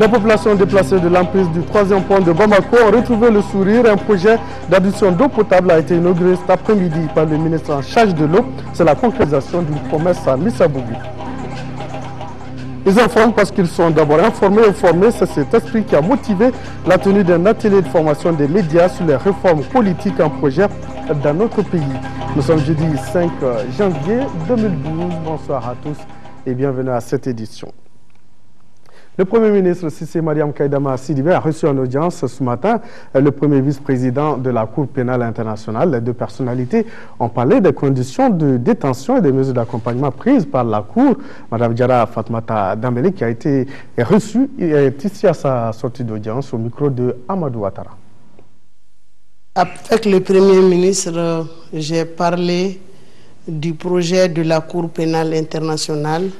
Les populations déplacées de l'emprise du troisième pont de Bamako ont retrouvé le sourire. Un projet d'adduction d'eau potable a été inauguré cet après-midi par le ministre en charge de l'eau. C'est la concrétisation d'une promesse à Missabougou. Ils informent parce qu'ils sont d'abord informés et formés. C'est cet esprit qui a motivé la tenue d'un atelier de formation des médias sur les réformes politiques en projet dans notre pays. Nous sommes jeudi 5 janvier 2012. Bonsoir à tous et bienvenue à cette édition. Le Premier ministre Sissé Mariam Kaidama Sidibé a reçu en audience ce matin le premier vice-président de la Cour pénale internationale. Les deux personnalités ont parlé des conditions de détention et des mesures d'accompagnement prises par la Cour. Madame Diara Fatmata Dambélé, qui a été reçue, est ici à sa sortie d'audience au micro de Amadou Ouattara. Avec le Premier ministre, j'ai parlé du projet de la Cour pénale internationale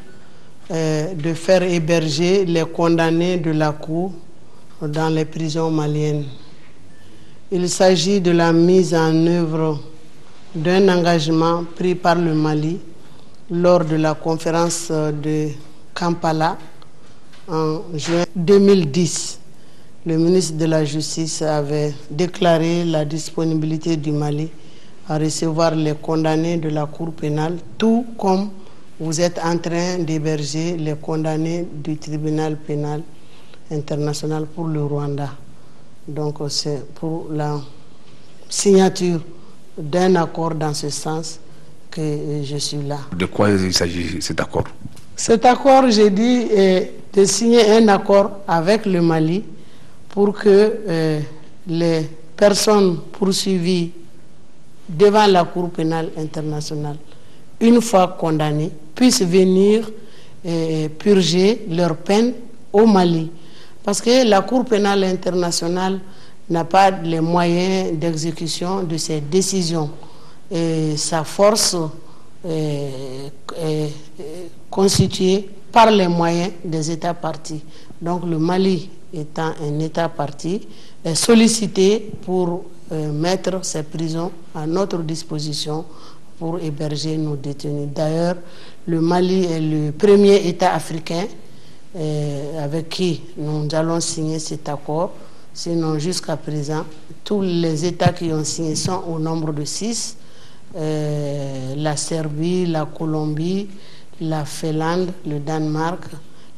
euh, de faire héberger les condamnés de la Cour dans les prisons maliennes. Il s'agit de la mise en œuvre d'un engagement pris par le Mali lors de la conférence de Kampala en juin 2010. Le ministre de la Justice avait déclaré la disponibilité du Mali à recevoir les condamnés de la Cour pénale, tout comme vous êtes en train d'héberger les condamnés du tribunal pénal international pour le Rwanda. Donc c'est pour la signature d'un accord dans ce sens que je suis là. De quoi il s'agit cet accord? Cet accord, j'ai dit, est de signer un accord avec le Mali pour que euh, les personnes poursuivies devant la Cour pénale internationale, une fois condamnées, puissent venir euh, purger leur peine au Mali. Parce que la Cour pénale internationale n'a pas les moyens d'exécution de ses décisions. Et sa force est, est, constituée par les moyens des États partis. Donc le Mali étant un État parti, est sollicité pour mettre ces prisons à notre disposition pour héberger nos détenus. D'ailleurs, le Mali est le premier État africain euh, avec qui nous allons signer cet accord. Sinon, jusqu'à présent, tous les États qui ont signé sont au nombre de six. Euh, la Serbie, la Colombie, la Finlande, le Danemark,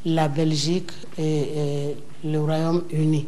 la Belgique et, et le Royaume-Uni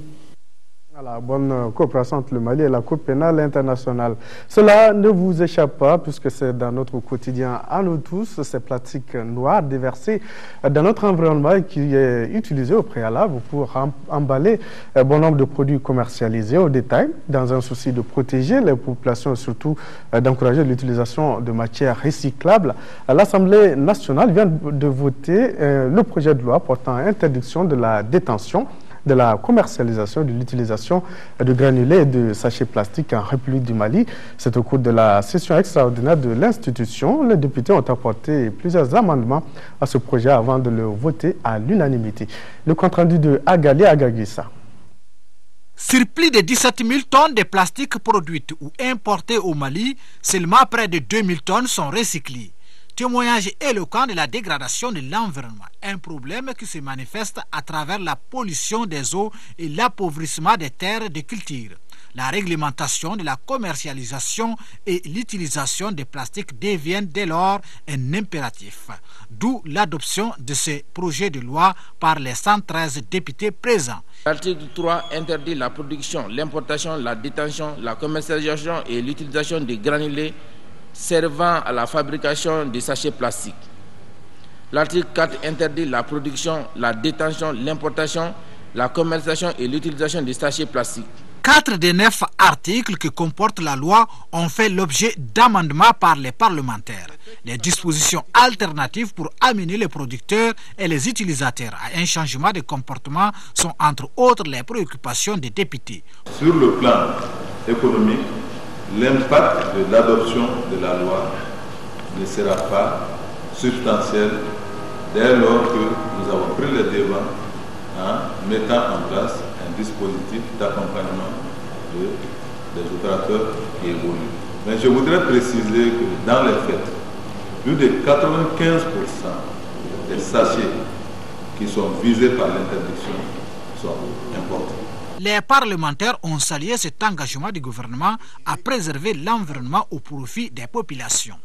la bonne coopération entre le Mali et la Cour pénale internationale. Cela ne vous échappe pas puisque c'est dans notre quotidien à nous tous, ces pratiques noires déversées dans notre environnement qui est utilisé au préalable pour emballer un bon nombre de produits commercialisés au détail dans un souci de protéger les populations et surtout d'encourager l'utilisation de matières recyclables. L'Assemblée nationale vient de voter le projet de loi portant interdiction de la détention de la commercialisation de l'utilisation de granulés et de sachets plastiques en République du Mali. C'est au cours de la session extraordinaire de l'institution. Les députés ont apporté plusieurs amendements à ce projet avant de le voter à l'unanimité. Le compte-rendu de Agali Agagissa. Sur plus de 17 000 tonnes de plastique produites ou importées au Mali, seulement près de 2 000 tonnes sont recyclées témoignage éloquent de la dégradation de l'environnement, un problème qui se manifeste à travers la pollution des eaux et l'appauvrissement des terres de culture. La réglementation de la commercialisation et l'utilisation des plastiques deviennent dès lors un impératif, d'où l'adoption de ce projet de loi par les 113 députés présents. L'article 3 interdit la production, l'importation, la détention, la commercialisation et l'utilisation des granulés servant à la fabrication de sachets plastiques. L'article 4 interdit la production, la détention, l'importation, la commercialisation et l'utilisation des sachets plastiques. Quatre des neuf articles que comporte la loi ont fait l'objet d'amendements par les parlementaires. Les dispositions alternatives pour amener les producteurs et les utilisateurs à un changement de comportement sont entre autres les préoccupations des députés. Sur le plan économique, l'impact de l'adoption de la loi ne sera pas substantiel dès lors que nous avons pris le débat en mettant en place un dispositif d'accompagnement de, des opérateurs qui évoluent. Mais je voudrais préciser que dans les faits, plus de 95% des sachets qui sont visés par l'interdiction soit importante. Les parlementaires ont salué cet engagement du gouvernement à préserver l'environnement au profit des populations.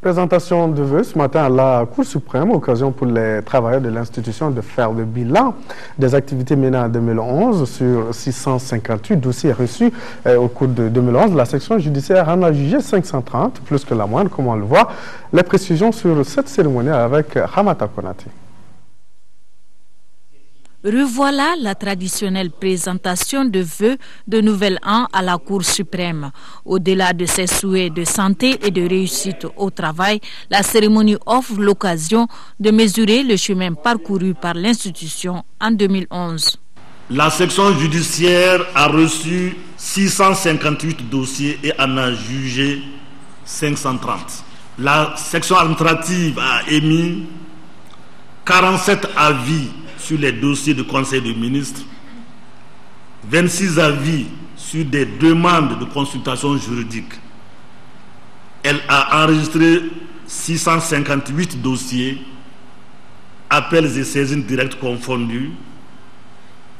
Présentation de vœux ce matin à la Cour suprême, occasion pour les travailleurs de l'institution de faire le bilan des activités menées en 2011 sur 658 dossiers reçus euh, au cours de 2011. La section judiciaire en a jugé 530, plus que la moindre, comme on le voit. Les précisions sur cette cérémonie avec Hamata Konati. Revoilà la traditionnelle présentation de vœux de Nouvel An à la Cour suprême. Au-delà de ses souhaits de santé et de réussite au travail, la cérémonie offre l'occasion de mesurer le chemin parcouru par l'institution en 2011. La section judiciaire a reçu 658 dossiers et en a jugé 530. La section administrative a émis 47 avis sur les dossiers de conseil de ministres, 26 avis sur des demandes de consultation juridique. Elle a enregistré 658 dossiers, appels et saisines directes confondus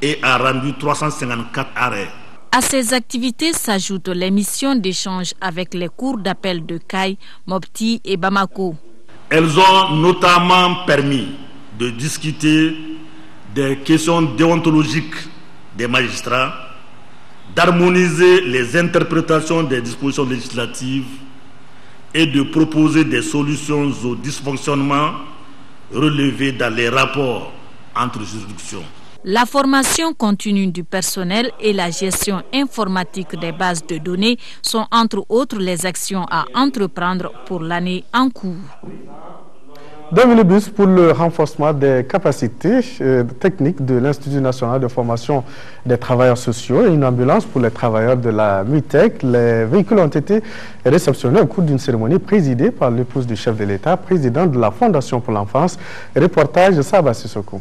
et a rendu 354 arrêts. À ces activités s'ajoutent les missions d'échange avec les cours d'appel de Caille, Mopti et Bamako. Elles ont notamment permis de discuter des questions déontologiques des magistrats, d'harmoniser les interprétations des dispositions législatives et de proposer des solutions aux dysfonctionnements relevés dans les rapports entre juridictions. La formation continue du personnel et la gestion informatique des bases de données sont entre autres les actions à entreprendre pour l'année en cours. Deux minibus pour le renforcement des capacités euh, techniques de l'Institut national de formation des travailleurs sociaux et une ambulance pour les travailleurs de la MUTEC. Les véhicules ont été réceptionnés au cours d'une cérémonie présidée par l'épouse du chef de l'État, président de la Fondation pour l'enfance. Reportage de Saba Sissoko.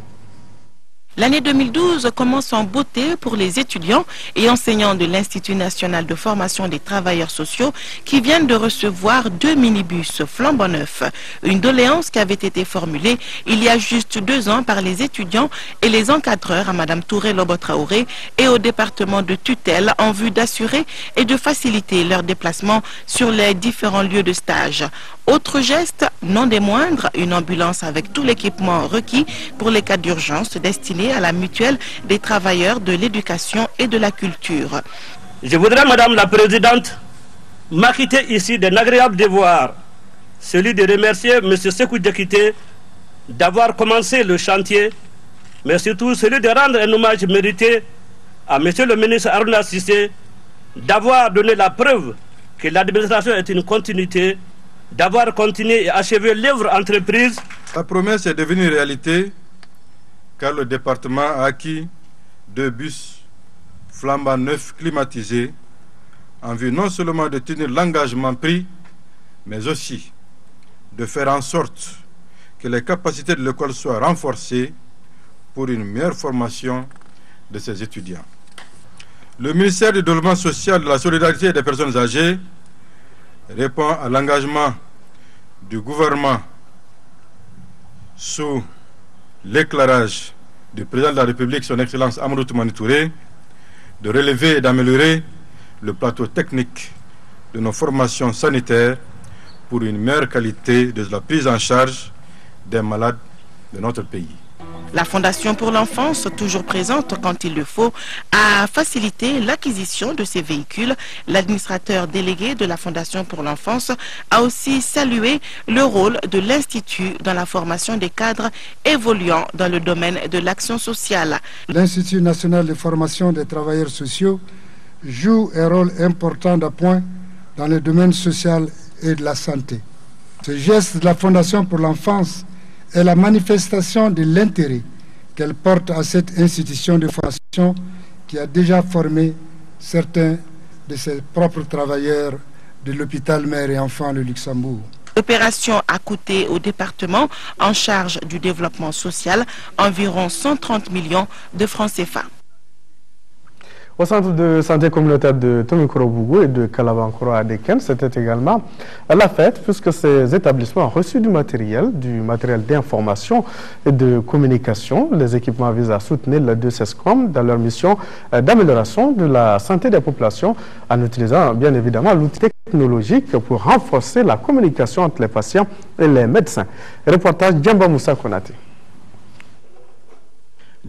L'année 2012 commence en beauté pour les étudiants et enseignants de l'Institut national de formation des travailleurs sociaux qui viennent de recevoir deux minibus flambant neufs. Une doléance qui avait été formulée il y a juste deux ans par les étudiants et les encadreurs à Mme Touré Lobotraoré et au département de tutelle en vue d'assurer et de faciliter leur déplacement sur les différents lieux de stage. Autre geste, non des moindres, une ambulance avec tout l'équipement requis pour les cas d'urgence destinés à la mutuelle des travailleurs de l'éducation et de la culture. Je voudrais, Madame la Présidente, m'acquitter ici d'un agréable devoir, celui de remercier M. Sekou Diakité d'avoir commencé le chantier, mais surtout celui de rendre un hommage mérité à M. le ministre Aruna Sissé d'avoir donné la preuve que l'administration est une continuité d'avoir continué et achevé l'œuvre entreprise. La promesse est devenue réalité car le département a acquis deux bus flambant neufs climatisés en vue non seulement de tenir l'engagement pris, mais aussi de faire en sorte que les capacités de l'école soient renforcées pour une meilleure formation de ses étudiants. Le ministère du Développement social, de la solidarité et des personnes âgées répond à l'engagement du gouvernement sous l'éclairage du président de la République, son Excellence Amadou Toumani Touré, de relever et d'améliorer le plateau technique de nos formations sanitaires pour une meilleure qualité de la prise en charge des malades de notre pays. La Fondation pour l'enfance, toujours présente quand il le faut, a facilité l'acquisition de ces véhicules. L'administrateur délégué de la Fondation pour l'enfance a aussi salué le rôle de l'Institut dans la formation des cadres évoluant dans le domaine de l'action sociale. L'Institut national de formation des travailleurs sociaux joue un rôle important d'appoint dans le domaine social et de la santé. Ce geste de la Fondation pour l'enfance est la manifestation de l'intérêt qu'elle porte à cette institution de formation qui a déjà formé certains de ses propres travailleurs de l'hôpital mère et enfants de Luxembourg. L'opération a coûté au département en charge du développement social environ 130 millions de francs CFA. Au centre de santé communautaire de Tomikoro et de Kalabankoro à Deken, c'était également la fête puisque ces établissements ont reçu du matériel, du matériel d'information et de communication. Les équipements visent à soutenir les deux SESCOM dans leur mission d'amélioration de la santé des populations en utilisant bien évidemment l'outil technologique pour renforcer la communication entre les patients et les médecins. Reportage Djamba Moussa Konati.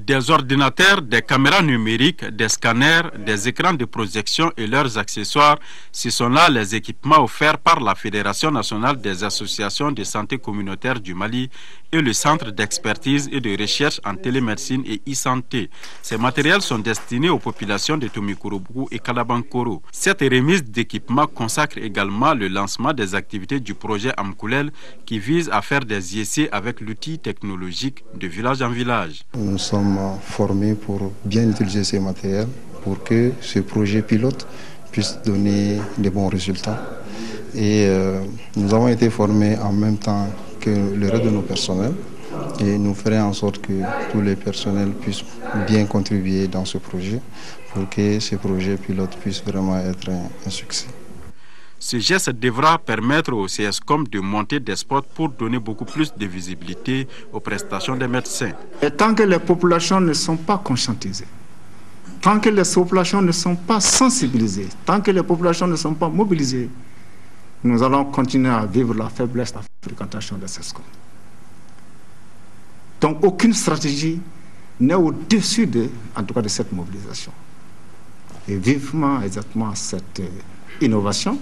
Des ordinateurs, des caméras numériques, des scanners, des écrans de projection et leurs accessoires, ce sont là les équipements offerts par la Fédération nationale des associations de santé communautaire du Mali et le Centre d'expertise et de recherche en télémédecine et e-santé. Ces matériels sont destinés aux populations de Tomikurubu et Kalabankoro. Cette remise d'équipements consacre également le lancement des activités du projet Amkoulel qui vise à faire des essais avec l'outil technologique de village en village. Formés pour bien utiliser ces matériels pour que ce projet pilote puisse donner de bons résultats. Et euh, nous avons été formés en même temps que le reste de nos personnels et nous ferons en sorte que tous les personnels puissent bien contribuer dans ce projet pour que ce projet pilote puisse vraiment être un, succès. Ce geste devra permettre au CSCOM de monter des spots pour donner beaucoup plus de visibilité aux prestations des médecins. Et tant que les populations ne sont pas conscientisées, tant que les populations ne sont pas sensibilisées, tant que les populations ne sont pas mobilisées, nous allons continuer à vivre la faiblesse de la fréquentation de ces scores. Donc aucune stratégie n'est au-dessus de, en tout cas de cette mobilisation. Et vivement exactement cette euh, innovation.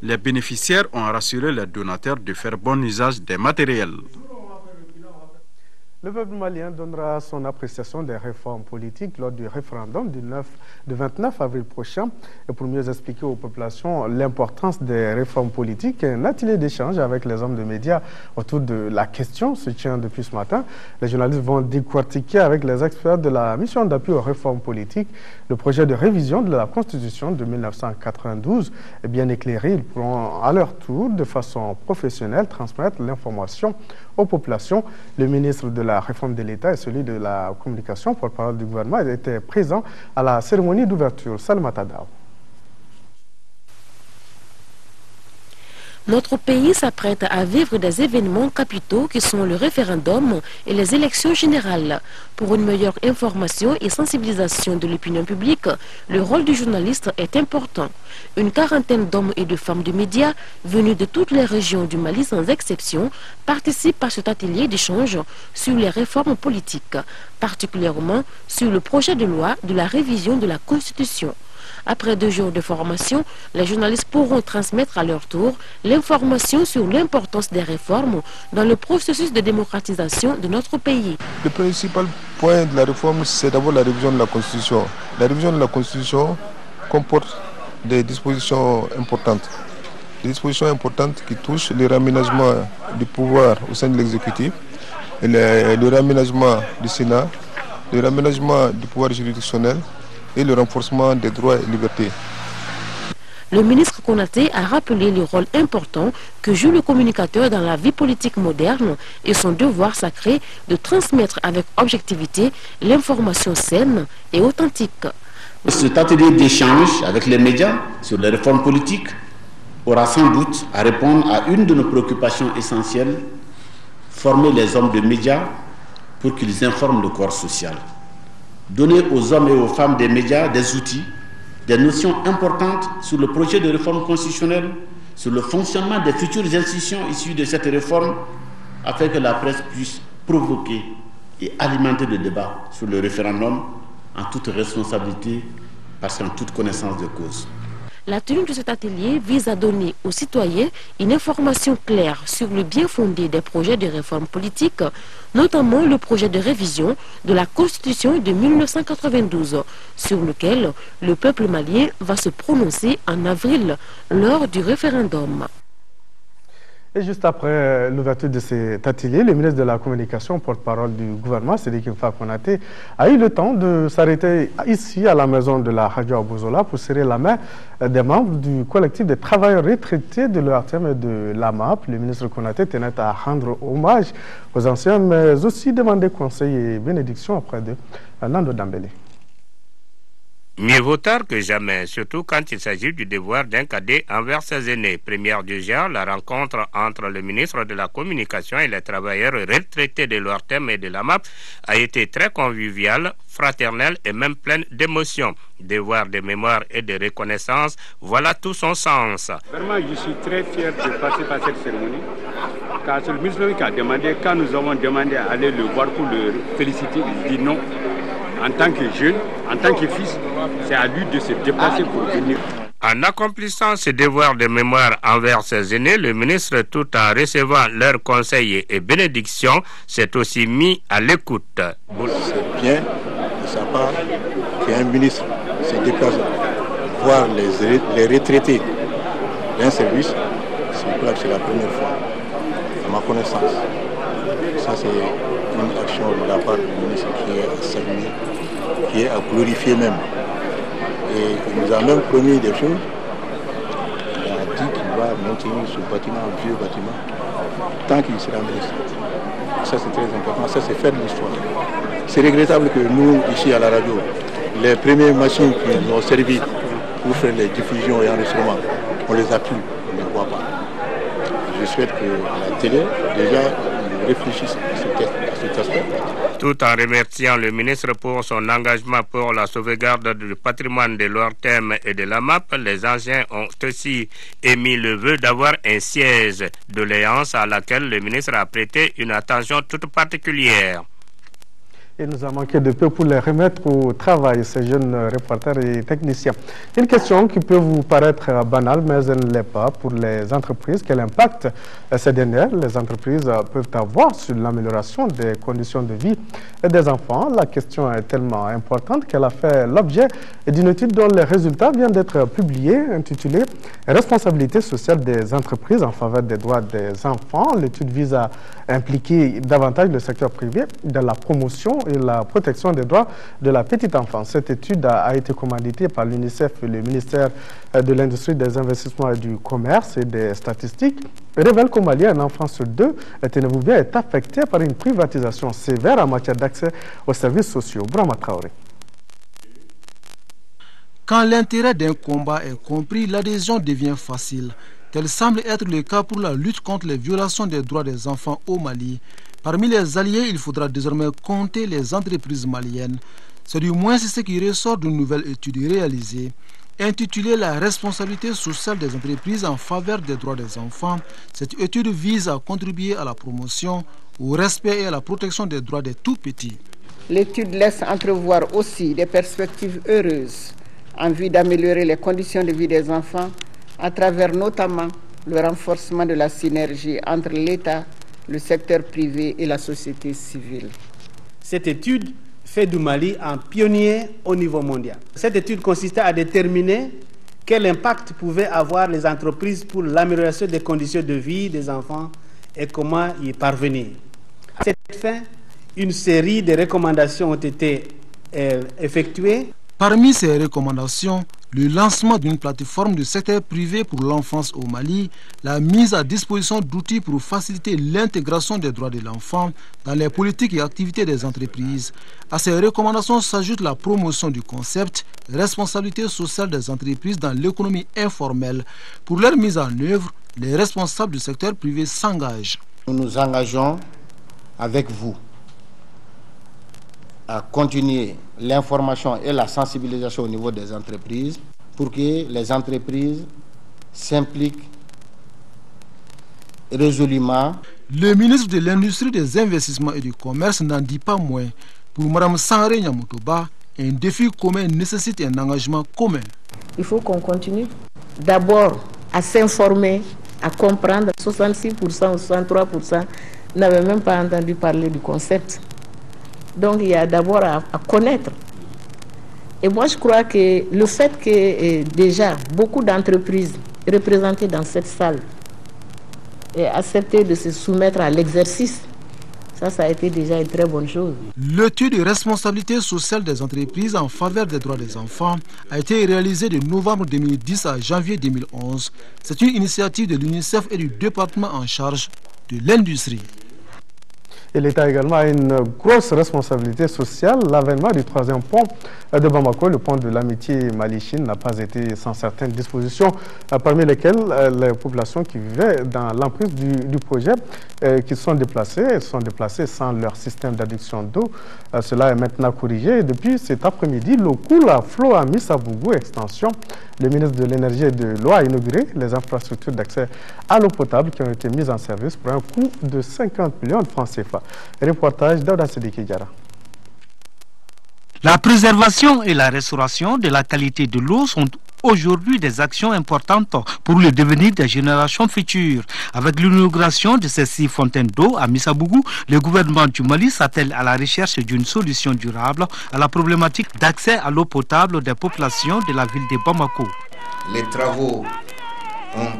Les bénéficiaires ont rassuré les donateurs de faire bon usage des matériels. Le peuple malien donnera son appréciation des réformes politiques lors du référendum du, 9, 29 avril prochain. Et pour mieux expliquer aux populations l'importance des réformes politiques, un atelier d'échange avec les hommes de médias autour de la question se tient depuis ce matin. Les journalistes vont décortiquer avec les experts de la mission d'appui aux réformes politiques le projet de révision de la Constitution de 1992 est bien éclairé. Ils pourront à leur tour, de façon professionnelle, transmettre l'information aux populations. Le ministre de la Réforme de l'État et celui de la Communication, pour parole du gouvernement, étaient présents à la cérémonie d'ouverture. Salmatadao. Notre pays s'apprête à vivre des événements capitaux qui sont le référendum et les élections générales. Pour une meilleure information et sensibilisation de l'opinion publique, le rôle du journaliste est important. Une quarantaine d'hommes et de femmes de médias venus de toutes les régions du Mali sans exception participent à cet atelier d'échange sur les réformes politiques, particulièrement sur le projet de loi de la révision de la Constitution. Après deux jours de formation, les journalistes pourront transmettre à leur tour l'information sur l'importance des réformes dans le processus de démocratisation de notre pays. Le principal point de la réforme, c'est d'abord la révision de la Constitution. La révision de la Constitution comporte des dispositions importantes. Des dispositions importantes qui touchent le réaménagement du pouvoir au sein de l'exécutif, le, réaménagement du Sénat, le réaménagement du pouvoir juridictionnel, et le renforcement des droits et libertés. Le ministre Konaté a rappelé le rôle important que joue le communicateur dans la vie politique moderne et son devoir sacré de transmettre avec objectivité l'information saine et authentique. Cet atelier d'échange avec les médias sur les réformes politiques aura sans doute à répondre à une de nos préoccupations essentielles, former les hommes de médias pour qu'ils informent le corps social donner aux hommes et aux femmes des médias des outils, des notions importantes sur le projet de réforme constitutionnelle, sur le fonctionnement des futures institutions issues de cette réforme, afin que la presse puisse provoquer et alimenter le débat sur le référendum en toute responsabilité, parce qu'en toute connaissance de cause. La tenue de cet atelier vise à donner aux citoyens une information claire sur le bien fondé des projets de réforme politique, notamment le projet de révision de la Constitution de 1992, sur lequel le peuple malien va se prononcer en avril lors du référendum. Et juste après l'ouverture de cet atelier, le ministre de la Communication, porte-parole du gouvernement, Sédiki Konaté, a eu le temps de s'arrêter ici à la maison de la Radio Abozola pour serrer la main des membres du collectif des travailleurs retraités de l'ERTM et de l'AMAP. Le ministre Konaté tenait à rendre hommage aux anciens, mais aussi demander conseil et bénédiction auprès de Nando Dambélé. Mieux vaut tard que jamais, surtout quand il s'agit du devoir d'un cadet envers ses aînés. Première du genre, la rencontre entre le ministre de la Communication et les travailleurs retraités de l'ORTEM et de la MAP a été très conviviale, fraternelle et même pleine d'émotions. Devoir de mémoire et de reconnaissance, voilà tout son sens. Vraiment, je suis très fier de participer à cette cérémonie. Car c'est le ministre qui a demandé, quand nous avons demandé à aller le voir pour le féliciter, il dit non en tant que jeune, en tant que fils, c'est à lui de se déplacer pour venir. En accomplissant ce devoir de mémoire envers ses aînés, le ministre, tout en recevant leurs conseils et bénédictions, s'est aussi mis à l'écoute. C'est bien de sa part qu'un ministre se déplace voir les, les retraités d'un service. C'est la première fois, à ma connaissance. Ça, c'est action de la part du ministre qui est à saluer, qui est à glorifier même. Et il nous a même promis des choses. Il a dit qu'il va maintenir ce bâtiment, vieux bâtiment, tant qu'il sera ministre. Ça, c'est très important. Ça, c'est faire de l'histoire. C'est regrettable que nous, ici à la radio, les premières machines qui nous ont servi pour faire les diffusions et enregistrements, on les a plus, on ne les voit pas. Je souhaite que la télé, déjà, réfléchisse à cet aspect. Tout en remerciant le ministre pour son engagement pour la sauvegarde du patrimoine de l'ORTEM et de la MAP, les anciens ont aussi émis le vœu d'avoir un siège de léance à laquelle le ministre a prêté une attention toute particulière. Il nous a manqué de peu pour les remettre au travail, ces jeunes reporters et techniciens. Une question qui peut vous paraître banale, mais elle ne l'est pas pour les entreprises. Quel impact ces dernières, les entreprises, peuvent avoir sur l'amélioration des conditions de vie des enfants? La question est tellement importante qu'elle a fait l'objet d'une étude dont les résultats viennent d'être publiés, intitulée Responsabilité sociale des entreprises en faveur des droits des enfants. L'étude vise à impliquer davantage le secteur privé dans la promotion et la protection des droits de la petite enfance. Cette étude a, été commanditée par l'UNICEF et le ministère de l'Industrie, des Investissements et du Commerce et des Statistiques. Révèle qu'au Mali, un enfant sur deux, tenez-vous bien, est affecté par une privatisation sévère en matière d'accès aux services sociaux. Brahma Traoré. Quand l'intérêt d'un combat est compris, l'adhésion devient facile. Tel semble être le cas pour la lutte contre les violations des droits des enfants au Mali. Parmi les alliés, il faudra désormais compter les entreprises maliennes. C'est du moins ce qui ressort d'une nouvelle étude réalisée intitulée La responsabilité sociale des entreprises en faveur des droits des enfants. Cette étude vise à contribuer à la promotion, au respect et à la protection des droits des tout-petits. L'étude laisse entrevoir aussi des perspectives heureuses en vue d'améliorer les conditions de vie des enfants à travers notamment le renforcement de la synergie entre l'État, le secteur privé et la société civile. Cette étude fait du Mali un pionnier au niveau mondial. Cette étude consistait à déterminer quel impact pouvaient avoir les entreprises pour l'amélioration des conditions de vie des enfants et comment y parvenir. À cette fin, une série de recommandations ont été euh, effectuées. Parmi ces recommandations, le lancement d'une plateforme du secteur privé pour l'enfance au Mali, la mise à disposition d'outils pour faciliter l'intégration des droits de l'enfant dans les politiques et activités des entreprises. À ces recommandations s'ajoute la promotion du concept responsabilité sociale des entreprises dans l'économie informelle. Pour leur mise en œuvre, les responsables du secteur privé s'engagent. Nous nous engageons avec vous à continuer l'information et la sensibilisation au niveau des entreprises pour que les entreprises s'impliquent résolument. Le ministre de l'Industrie, des Investissements et du Commerce n'en dit pas moins. Pour Mme Sanre Nyamutoba, un défi commun nécessite un engagement commun. Il faut qu'on continue d'abord à s'informer, à comprendre. 66% ou 63% n'avaient même pas entendu parler du concept. Donc il y a d'abord à, connaître. Et moi je crois que le fait que eh, déjà beaucoup d'entreprises représentées dans cette salle aient accepté de se soumettre à l'exercice, ça, ça a été déjà une très bonne chose. L'étude de responsabilité sociale des entreprises en faveur des droits des enfants a été réalisée de novembre 2010 à janvier 2011. C'est une initiative de l'UNICEF et du département en charge de l'industrie. Et l'État également a une grosse responsabilité sociale. L'avènement du troisième pont de Bamako, le pont de l'amitié Mali-Chine, n'a pas été sans certaines dispositions, euh, parmi lesquelles euh, les populations qui vivaient dans l'emprise du, projet, euh, qui sont déplacées, sont déplacées sans leur système d'adduction d'eau. cela est maintenant corrigé. depuis cet après-midi, l'eau coule à flot à Missabougou Extension. Le ministre de l'Énergie et de l'eau a inauguré les infrastructures d'accès à l'eau potable qui ont été mises en service pour un coût de 50 millions de francs CFA. Reportage d'Auda Sediki La préservation et la restauration de la qualité de l'eau sont aujourd'hui des actions importantes pour le devenir des générations futures. Avec l'inauguration de ces six fontaines d'eau à Missabougou, le gouvernement du Mali s'attelle à la recherche d'une solution durable à la problématique d'accès à l'eau potable des populations de la ville de Bamako. Les travaux ont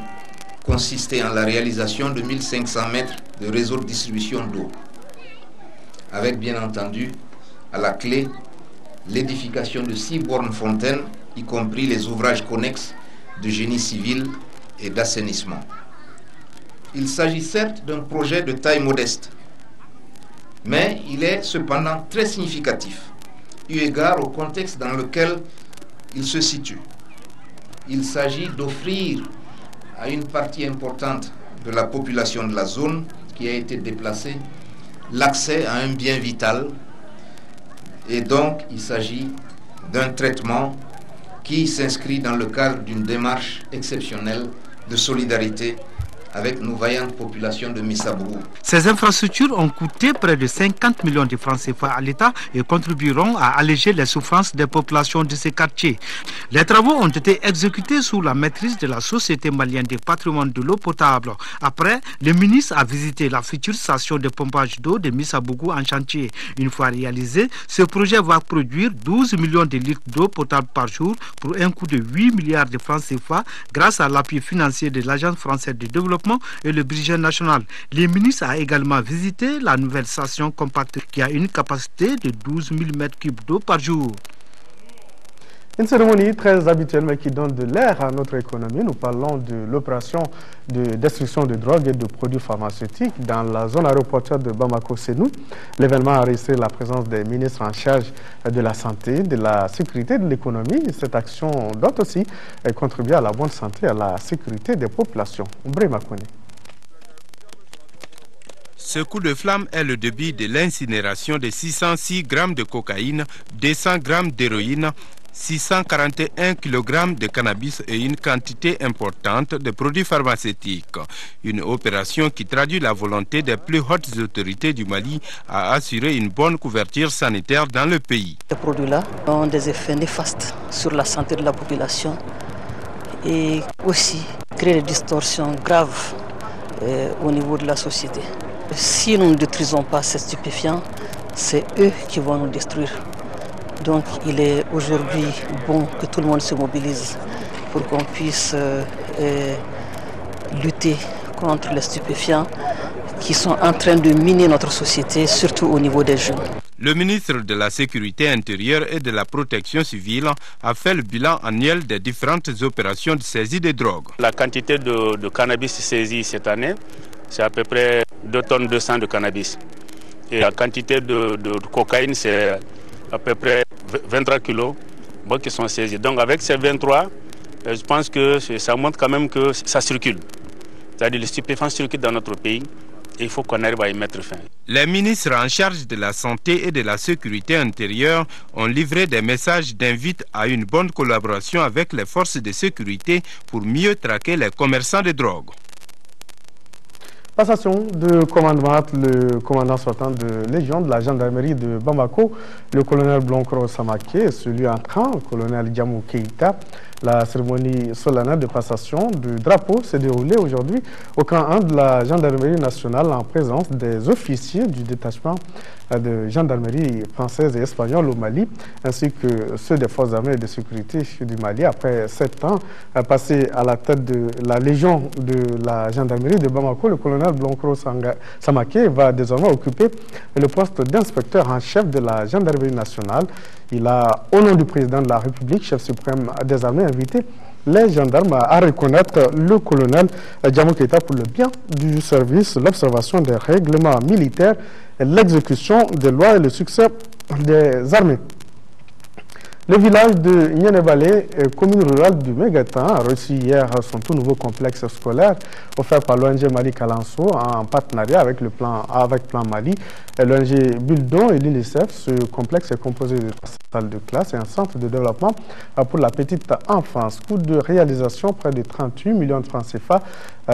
consisté en la réalisation de 1500 mètres de réseau de distribution d'eau, avec bien entendu à la clé l'édification de six bornes fontaines, y compris les ouvrages connexes de génie civil et d'assainissement. Il s'agit certes d'un projet de taille modeste, mais il est cependant très significatif, eu égard au contexte dans lequel il se situe. Il s'agit d'offrir à une partie importante de la population de la zone qui a été déplacée l'accès à un bien vital. Et donc, il s'agit d'un traitement qui s'inscrit dans le cadre d'une démarche exceptionnelle de solidarité avec nos vaillantes populations de Missabourou. Ces infrastructures ont coûté près de 50 millions de francs CFA à l'État et contribueront à alléger les souffrances des populations de ces quartiers. Les travaux ont été exécutés sous la maîtrise de la Société malienne des patrimoines de l'eau potable. Après, le ministre a visité la future station de pompage d'eau de Missabougou en chantier. Une fois réalisé, ce projet va produire 12 millions de litres d'eau potable par jour pour un coût de 8 milliards de francs CFA grâce à l'appui financier de l'Agence française de développement et le budget national. Le ministre a également visité la nouvelle station compacte qui a une capacité de 12 000 m3 d'eau par jour. Une cérémonie très habituelle mais qui donne de l'air à notre économie. Nous parlons de l'opération de destruction de drogue et de produits pharmaceutiques dans la zone aéroportuaire de Bamako-Senou. L'événement a resté la présence des ministres en charge de la santé, de la sécurité de l'économie. Cette action doit aussi contribuer à la bonne santé et à la sécurité des populations. Ce coup de flamme est le début de l'incinération de 606 grammes de cocaïne, 200 grammes d'héroïne, 641 kg de cannabis et une quantité importante de produits pharmaceutiques. Une opération qui traduit la volonté des plus hautes autorités du Mali à assurer une bonne couverture sanitaire dans le pays. Ces produits-là ont des effets néfastes sur la santé de la population et aussi créent des distorsions graves euh, au niveau de la société. Si nous ne détruisons pas ces stupéfiants, c'est eux qui vont nous détruire. Donc il est aujourd'hui bon que tout le monde se mobilise pour qu'on puisse euh, euh, lutter contre les stupéfiants qui sont en train de miner notre société, surtout au niveau des jeunes. Le ministre de la Sécurité intérieure et de la Protection civile a fait le bilan annuel des différentes opérations de saisie de drogue. La quantité de, cannabis saisie cette année, c'est à peu près 2 tonnes 200 de cannabis. Et la quantité de, de cocaïne, c'est à peu près 23 kilos qui sont saisis. Donc avec ces 23, euh, je pense que ça montre quand même que ça circule. C'est-à-dire les stupéfiants circulent dans notre pays et il faut qu'on arrive à y mettre fin. Les ministres en charge de la santé et de la sécurité intérieure ont livré des messages d'invite à une bonne collaboration avec les forces de sécurité pour mieux traquer les commerçants de drogue. Passation de commandement, le commandant sortant de Légion de la gendarmerie de Bamako, le colonel Blancro Samake, celui en train, le colonel Djamou Keita. La cérémonie solennelle de passation du drapeau s'est déroulée aujourd'hui au camp 1 de la gendarmerie nationale en présence des officiers du détachement de gendarmerie française et espagnole au Mali, ainsi que ceux des forces armées et de sécurité du Mali. Après sept ans passé à la tête de la légion de la gendarmerie de Bamako, le colonel Blancro Samake va désormais occuper le poste d'inspecteur en chef de la gendarmerie nationale. Il a, au nom du président de la République, chef suprême des armées, invité les gendarmes à reconnaître le colonel Djamou Keita pour le bien du service, l'observation des règlements militaires, l'exécution des lois et le succès des armées. Le village de Nyenebale, commune rurale du Mégatan, a reçu hier son tout nouveau complexe scolaire offert par l'ONG Mali Calanso en partenariat avec le plan, avec plan Mali. L'ONG Buldon et l'UNICEF, ce complexe est composé de trois salles de classe et un centre de développement pour la petite enfance. Coût de réalisation près de 38 millions de francs CFA.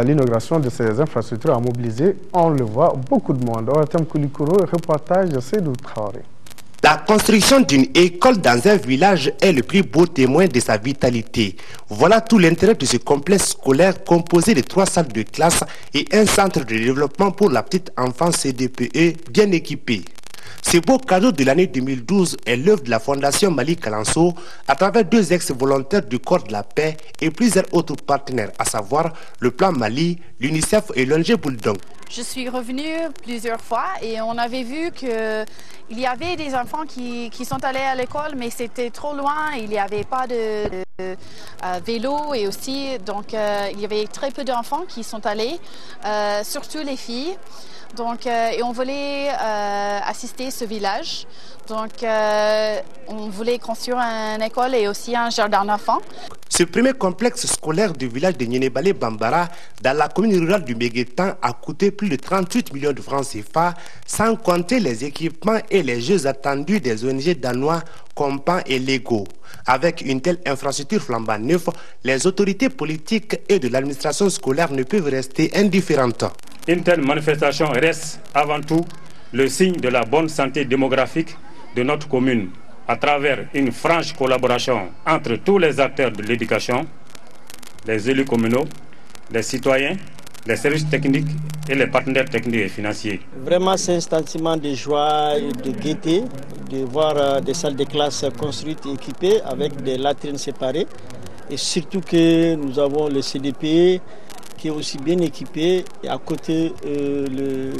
L'inauguration de ces infrastructures a mobilisé, on le voit, beaucoup de monde. Oratem Koulikoro, reportage de Traoré. La construction d'une école dans un village est le plus beau témoin de sa vitalité. Voilà tout l'intérêt de ce complexe scolaire composé de trois salles de classe et un centre de développement pour la petite enfance CDPE bien équipé. Ce beau cadeau de l'année 2012 est l'œuvre de la Fondation Mali Calanso à travers deux ex-volontaires du corps de la paix et plusieurs autres partenaires, à savoir le plan Mali, l'UNICEF et l'ONG Bouldong. Je suis revenue plusieurs fois et on avait vu que il y avait des enfants qui, qui sont allés à l'école, mais c'était trop loin. Il n'y avait pas de, de euh, vélo et aussi, donc euh, il y avait très peu d'enfants qui sont allés, euh, surtout les filles. Donc, et on voulait assister ce village. Donc, on voulait construire une école et aussi un jardin d'enfants. Ce premier complexe scolaire du village de Nyenebale Bambara, dans la commune rurale du Méguétan, a coûté plus de 38 millions de francs CFA, sans compter les équipements et les jeux attendus des ONG danois, Compan et Lego. Avec une telle infrastructure flambant neuf, les autorités politiques et de l'administration scolaire ne peuvent rester indifférentes. Une telle manifestation reste avant tout le signe de la bonne santé démographique de notre commune à travers une franche collaboration entre tous les acteurs de l'éducation, les élus communaux, les citoyens, les services techniques et les partenaires techniques et financiers. Vraiment, c'est un sentiment de joie et de gaieté de voir des salles de classe construites et équipées avec des latrines séparées. Et surtout que nous avons le CDP aussi bien équipé et à côté euh,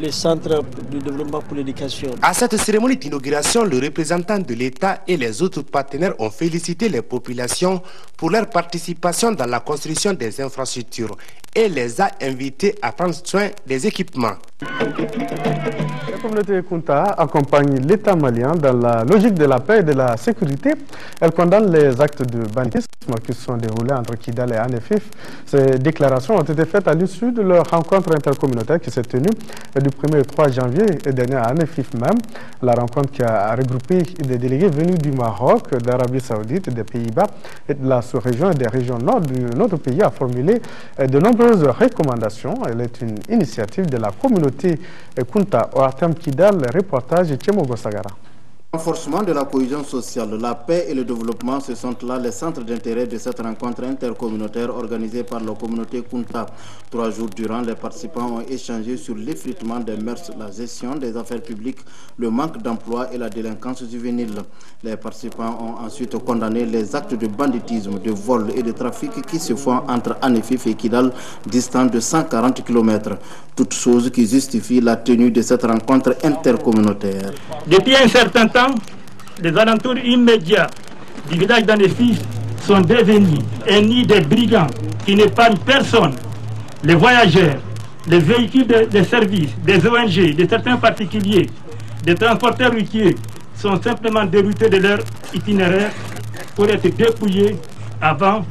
le centre de développement pour l'éducation. À cette cérémonie d'inauguration, le représentant de l'État et les autres partenaires ont félicité les populations pour leur participation dans la construction des infrastructures et les a invités à prendre soin des équipements. La communauté Kunta accompagne l'État malien dans la logique de la paix et de la sécurité. Elle condamne les actes de banditisme qui se sont déroulés entre Kidal et Anefif. Ces déclarations ont été faites à l'issue de leur rencontre intercommunautaire qui s'est tenue du 1er au 3 janvier dernier à Anefif même. La rencontre qui a regroupé des délégués venus du Maroc, d'Arabie Saoudite, des Pays-Bas et de la sous-région et des régions nord de notre pays a formulé de nombreuses recommandations. Elle est une initiative de la communauté Kunta Tam ki ideal reportaj, ce mă gostă gara? Renforcement de la cohésion sociale, la paix et le développement, ce sont là les centres d'intérêt de cette rencontre intercommunautaire organisée par la communauté Kunta. Trois jours durant, les participants ont échangé sur l'effritement des mœurs, la gestion des affaires publiques, le manque d'emploi et la délinquance juvénile. Les participants ont ensuite condamné les actes de banditisme, de vol et de trafic qui se font entre Anefif et Kidal, distants de 140 km. Toutes choses qui justifient la tenue de cette rencontre intercommunautaire. Depuis un certain temps, les alentours immédiats du village d'Anefif sont devenus un nid de brigands qui n'épargnent personne, les voyageurs, les véhicules de, de services, des ONG, de certains particuliers, des transporteurs routiers sont simplement déroutés de leur itinéraire pour être dépouillés avant,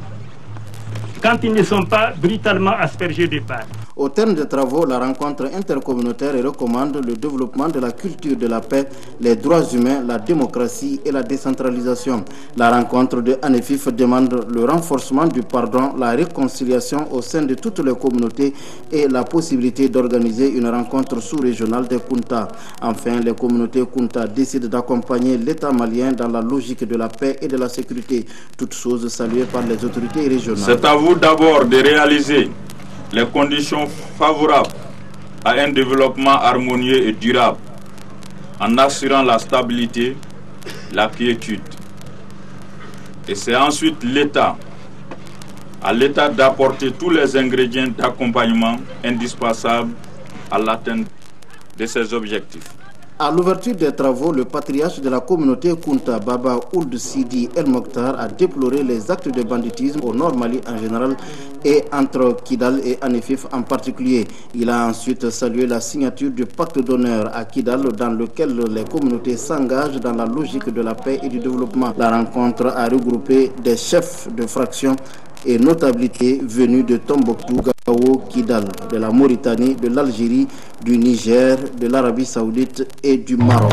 quand ils ne sont pas brutalement aspergés de balles. Au terme des travaux, la rencontre intercommunautaire recommande le développement de la culture de la paix, les droits humains, la démocratie et la décentralisation. La rencontre de Anefif demande le renforcement du pardon, la réconciliation au sein de toutes les communautés et la possibilité d'organiser une rencontre sous-régionale des Kunta. Enfin, les communautés Kunta décident d'accompagner l'État malien dans la logique de la paix et de la sécurité, toutes choses saluées par les autorités régionales. C'est à vous d'abord de réaliser les conditions favorables à un développement harmonieux et durable en assurant la stabilité, la quiétude. Et c'est ensuite l'État, à l'État d'apporter tous les ingrédients d'accompagnement indispensables à l'atteinte de ces objectifs. À l'ouverture des travaux, le patriarche de la communauté Kunta, Baba Ould Sidi El Mokhtar, a déploré les actes de banditisme au Nord Mali en général et entre Kidal et Anifif en particulier. Il a ensuite salué la signature du pacte d'honneur à Kidal dans lequel les communautés s'engagent dans la logique de la paix et du développement. La rencontre a regroupé des chefs de fraction et notabilités venues de Tombouctou, Gao, Kidal, de la Mauritanie, de l'Algérie, du Niger, de l'Arabie Saoudite et du Maroc.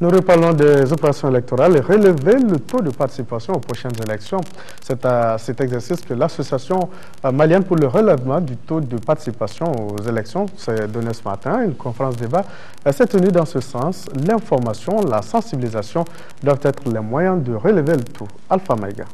Nous reparlons des opérations électorales relever le taux de participation aux prochaines élections. C'est à cet exercice que l'Association malienne pour le relèvement du taux de participation aux élections s'est donné ce matin. Une conférence débat s'est tenue dans ce sens. L'information, la sensibilisation doivent être les moyens de relever le taux. Alpha Maïga.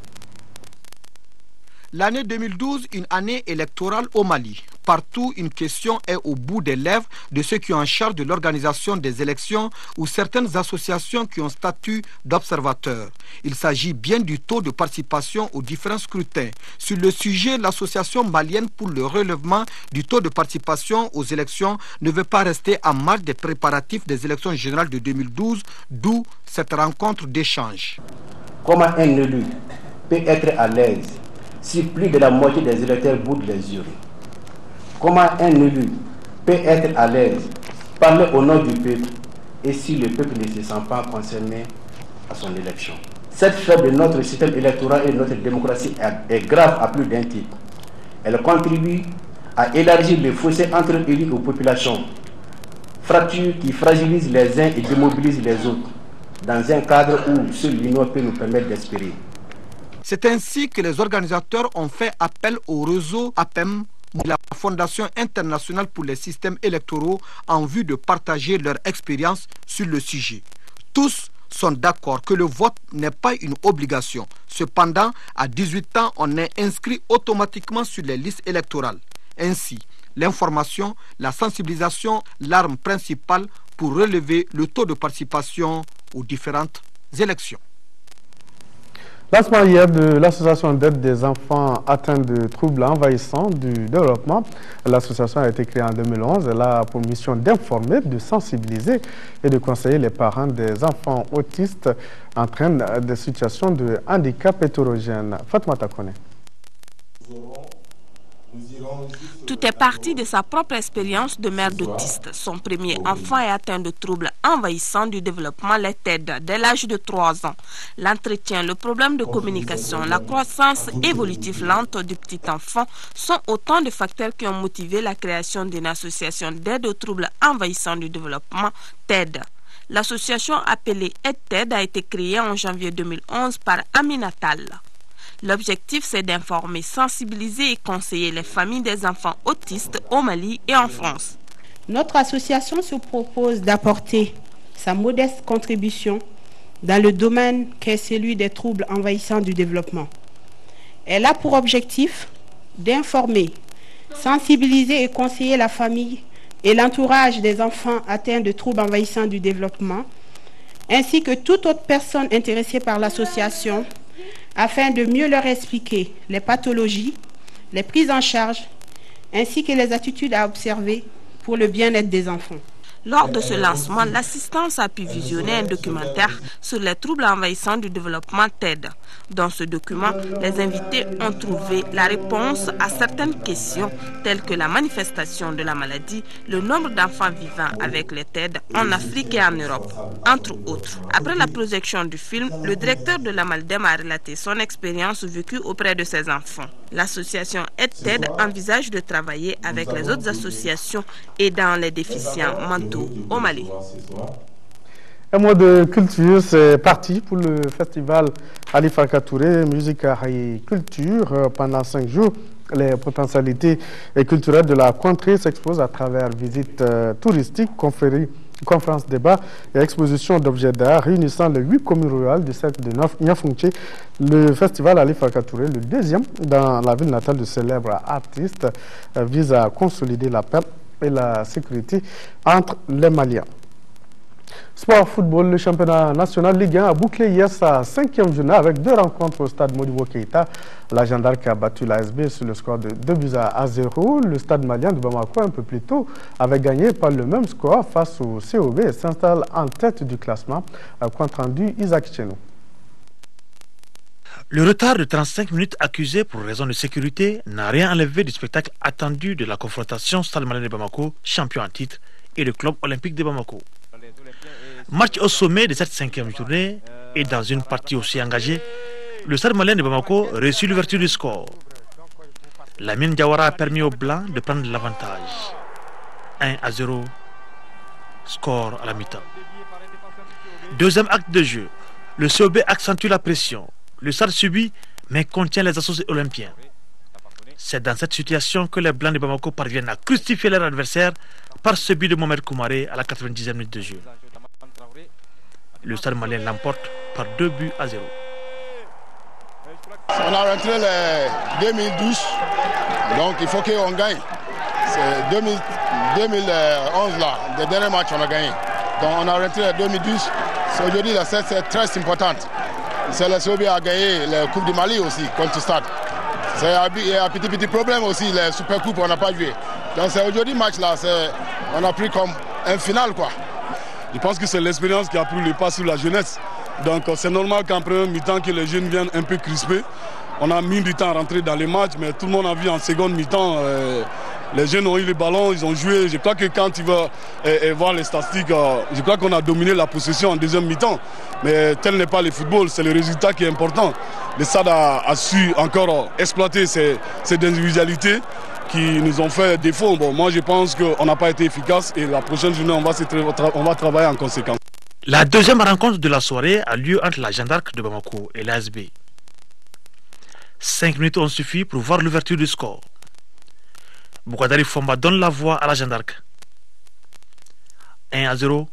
L'année 2012, une année électorale au Mali. Partout, une question est au bout des lèvres de ceux qui ont en charge de l'organisation des élections ou certaines associations qui ont statut d'observateurs. Il s'agit bien du taux de participation aux différents scrutins. Sur le sujet, l'association malienne pour le relèvement du taux de participation aux élections ne veut pas rester en marge des préparatifs des élections générales de 2012, d'où cette rencontre d'échange. Comment un élu peut être à l'aise si plus de la moitié des électeurs boudent les urnes Comment un élu peut être à l'aise, parler au nom du peuple, et si le peuple ne se sent pas concerné à son élection? Cette faible de notre système électoral et de notre démocratie est grave à plus d'un titre. Elle contribue à élargir le fossé entre élus et populations, fracture qui fragilise les uns et démobilise les autres, dans un cadre où seul l'union peut nous permettre d'espérer. C'est ainsi que les organisateurs ont fait appel au réseau APEM de la Fondation internationale pour les systèmes électoraux en vue de partager leur expérience sur le sujet. Tous sont d'accord que le vote n'est pas une obligation. Cependant, à 18 ans, on est inscrit automatiquement sur les listes électorales. Ainsi, l'information, la sensibilisation, l'arme principale pour relever le taux de participation aux différentes élections. Lancement hier de l'association d'aide des enfants atteints de troubles envahissants du développement. L'association a été créée en 2011. Elle a pour mission d'informer, de sensibiliser et de conseiller les parents des enfants autistes en train de situations de handicap hétérogène. Fatma Takone. Tout est parti de sa propre expérience de mère d'autiste. Son premier enfant est atteint de troubles envahissants du développement, les TED, dès l'âge de 3 ans. L'entretien, le problème de communication, la croissance évolutive lente du petit enfant sont autant de facteurs qui ont motivé la création d'une association d'aide aux troubles envahissants du développement, TED. L'association appelée EdTED a été créée en janvier 2011 par Aminatal. L'objectif, c'est d'informer, sensibiliser et conseiller les familles des enfants autistes au Mali et en France. Notre association se propose d'apporter sa modeste contribution dans le domaine qu'est celui des troubles envahissants du développement. Elle a pour objectif d'informer, sensibiliser et conseiller la famille et l'entourage des enfants atteints de troubles envahissants du développement, ainsi que toute autre personne intéressée par l'association afin de mieux leur expliquer les pathologies, les prises en charge, ainsi que les attitudes à observer pour le bien-être des enfants. Lors de ce lancement, l'assistance a pu visionner un documentaire sur les troubles envahissants du développement TED. Dans ce document, les invités ont trouvé la réponse à certaines questions telles que la manifestation de la maladie, le nombre d'enfants vivant avec les TED en Afrique et en Europe, entre autres. Après la projection du film, le directeur de la Maldem a relaté son expérience vécue auprès de ses enfants. L'association EdTED envisage de travailler avec les autres associations aidant les déficients mentaux au Mali. Un mois de culture, c'est parti pour le festival Alifa Touré, musique et culture. Pendant cinq jours, les potentialités culturelles de la contrée s'exposent à travers visites euh, touristiques, conférences conférence débat et exposition d'objets d'art réunissant les huit communes rurales du cercle de Niafunché. Le festival Ali Touré, le deuxième dans la ville natale de célèbres artistes, euh, vise à consolider la paix et la sécurité entre les Maliens. Sport football, le championnat national Ligue 1 a bouclé hier sa cinquième journée avec deux rencontres au stade Modibo Keita. La gendarme a battu l'ASB sur le score de 2 buts à 0. Le stade malien de Bamako, un peu plus tôt, avait gagné par le même score face au COB et s'installe en tête du classement. Compte rendu Isaac Chenou. Le retard de 35 minutes accusé pour raison de sécurité n'a rien enlevé du spectacle attendu de la confrontation Stade malien de Bamako, champion en titre, et le club olympique de Bamako. Match au sommet de cette cinquième journée et dans une partie aussi engagée, le Stade malien de Bamako reçut l'ouverture du score. La mine Diawara a permis aux Blancs de prendre l'avantage. 1 à 0, score à la mi-temps. Deuxième acte de jeu, le COB accentue la pression. Le Stade subit mais contient les associés olympiens. C'est dans cette situation que les Blancs de Bamako parviennent à crucifier leur adversaire par ce but de Mohamed Koumaré à la 90e minute de jeu. Le Stade malien l'emporte par deux buts à zéro. On a rentré les 2012, donc il faut qu'on gagne. C'est 2011 là, le dernier match on a gagné. Donc on a rentré les 2012. Aujourd'hui la scène c'est très importante. C'est le Sobi a gagné la Coupe du Mali aussi contre Stade. C'est un petit, petit problème aussi, les Super Coupe on n'a pas joué. Donc c'est aujourd'hui match là, on a pris comme un final quoi. Je pense que c'est l'expérience qui a pris le pas sur la jeunesse. Donc c'est normal qu'en premier mi-temps que les jeunes viennent un peu crispés. On a mis du temps à rentrer dans les matchs, mais tout le monde a vu en seconde mi-temps. Euh, les jeunes ont eu les ballons, ils ont joué. Je crois que quand tu vas euh, voir les statistiques, euh, je crois qu'on a dominé la possession en deuxième mi-temps. Mais tel n'est pas le football, c'est le résultat qui est important. Le SAD a, su encore exploiter ces, ces individualités qui nous ont fait défaut. Bon, moi, je pense qu'on n'a pas été efficace et la prochaine journée, on va, on va travailler en conséquence. La deuxième rencontre de la soirée a lieu entre la gendarme de Bamako et l'ASB. Cinq minutes ont suffi pour voir l'ouverture du score. Boukadari Fomba donne la voix à la gendarme. 1 à 0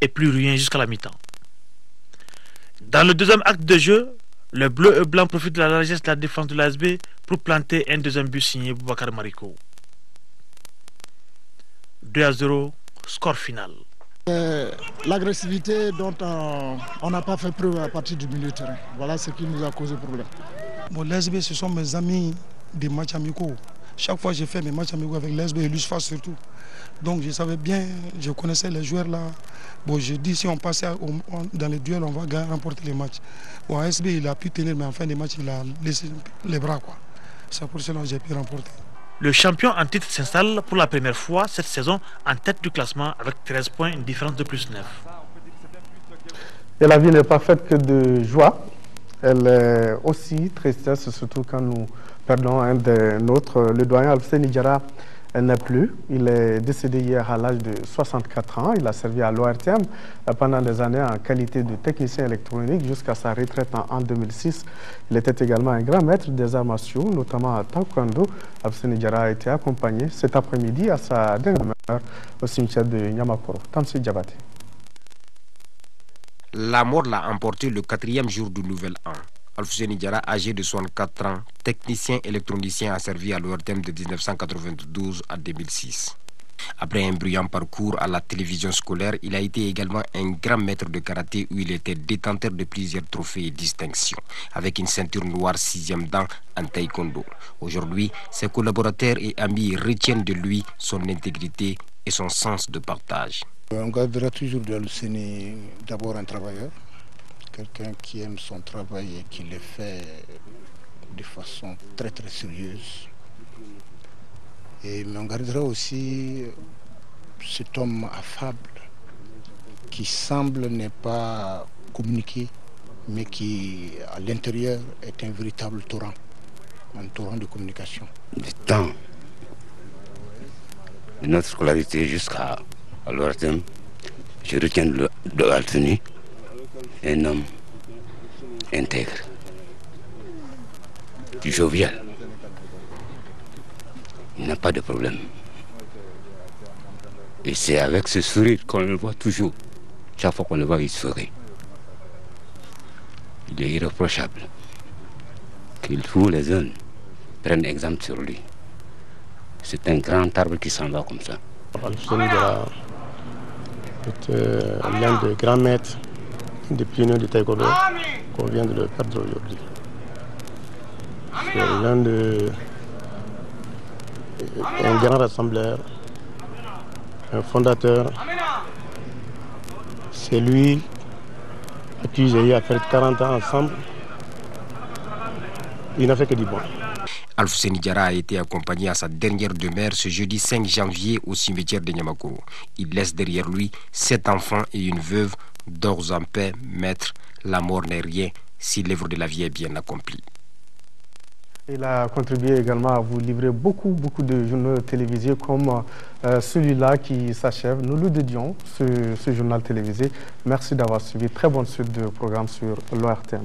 et plus rien jusqu'à la mi-temps. Dans le deuxième acte de jeu, le bleu et blanc profitent de la largesse de la défense de l'ASB pour planter un deuxième but signé Boubacar Mariko. 2 à 0, score final. L'agressivité dont on n'a pas fait preuve à partir du milieu de terrain. Voilà ce qui nous a causé problème. Bon, l'ASB, ce sont mes amis des matchs amicaux. Chaque fois, j'ai fait mes matchs amicaux avec l'ASB et l'USFA surtout. Donc, je savais bien, je connaissais les joueurs là. Bon, je dis, si on passait dans les duels, on va gagner, remporter les matchs. Bon, ASB, il a pu tenir, mais en fin de match, il a laissé les bras. quoi. C'est pour cela que j'ai pu remporter. Le champion en titre s'installe pour la première fois cette saison en tête du classement avec 13 points, une différence de plus 9. Et la vie n'est pas faite que de joie. Elle est aussi tristesse, surtout quand nous perdons un des nôtres. Le doyen Alfred Nidjara n'est plus. Il est décédé hier à l'âge de 64 ans. Il a servi à l'ORTM pendant des années en qualité de technicien électronique jusqu'à sa retraite en, 2006. Il était également un grand maître des arts martiaux, notamment à Taekwondo. Abseni Diara a été accompagné cet après-midi à sa dernière demeure au cimetière de Nyamakoro. Tansi Diabaté. La mort l'a emporté le quatrième jour du nouvel an. Alfousseni Diara, âgé de 64 ans, technicien électronicien, a servi à l'ORTM de 1992 à 2006. Après un brillant parcours à la télévision scolaire, il a été également un grand maître de karaté où il était détenteur de plusieurs trophées et distinctions, avec une ceinture noire sixième dan en taekwondo. Aujourd'hui, ses collaborateurs et amis retiennent de lui son intégrité et son sens de partage. On gardera toujours de d'abord un travailleur, quelqu'un qui aime son travail et qui le fait de façon très très sérieuse. Et, mais on gardera aussi cet homme affable qui semble ne pas communiquer, mais qui à l'intérieur est un véritable torrent, un torrent de communication. Du temps de notre scolarité jusqu'à l'ORTM, je retiens de, de un homme intègre, jovial. Il n'a pas de problème. Et c'est avec ce sourire qu'on le voit toujours. Chaque fois qu'on le voit, il sourit. Il est irréprochable. Qu'il faut les jeunes prennent exemple sur lui. C'est un grand arbre qui s'en va comme ça C'était l'un des des pionniers de taekwondo qu'on vient de le perdre aujourd'hui. C'est l'un de un grand rassembleur, un fondateur. C'est lui à qui j'ai eu à faire 40 ans ensemble. Il n'a fait que du bon. Alfousseni Diara a été accompagné à sa dernière demeure ce jeudi 5 janvier au cimetière de Niamako. Il laisse derrière lui sept enfants et une veuve. Dors en paix, maître. La mort n'est rien si l'œuvre de la vie est bien accomplie. Il a contribué également à vous livrer beaucoup, beaucoup de journaux télévisés comme euh, celui-là qui s'achève. Nous lui dédions ce, ce journal télévisé. Merci d'avoir suivi. Très bonne suite de programme sur l'ORTM.